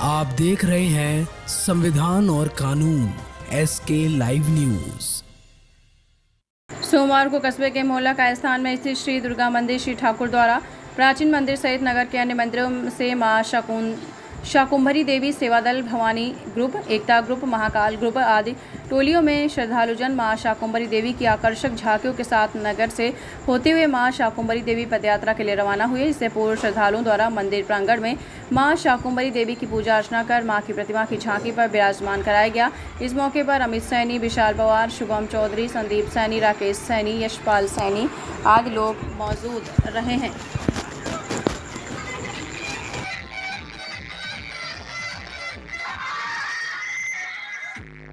आप देख रहे हैं संविधान और कानून एस के लाइव न्यूज़ सोमवार को कस्बे के मोहल्ला का स्थान में स्थित श्री दुर्गा मंदिर, श्री ठाकुर द्वारा प्राचीन मंदिर सहित नगर के अन्य मंदिरों से माँ शकुन Shakumbhari Devi Seva Dal Bhavani group, Ekta group, Mahakal group आदि टोलियों में श्रद्धालुजन माँ शाकुंभरी देवी की आकर्षक झांकियों के साथ नगर से होते हुए माँ शाकुंभरी देवी पदयात्रा के लिए रवाना हुए इससे पूर्व श्रद्धालुओं द्वारा मंदिर प्रांगण में माँ शाकुंभरी देवी की पूजा अर्चना कर माँ की प्रतिमा की झांकी पर विराजमान कराया गया। इस मौके पर अमित सैनी, विशाल पवार, शुभम चौधरी, संदीप सैनी, राकेश सैनी, यशपाल सैनी आदि लोग मौजूद रहे हैं। Yeah.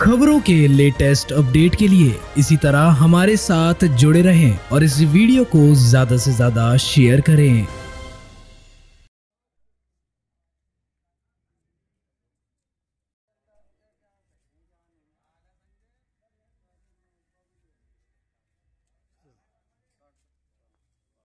खबरों के लेटेस्ट अपडेट के लिए इसी तरह हमारे साथ जुड़े रहें और इस वीडियो को ज़्यादा से ज़्यादा शेयर करें।